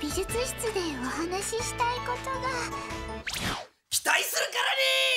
美術室でお話ししたいことが。期待するからね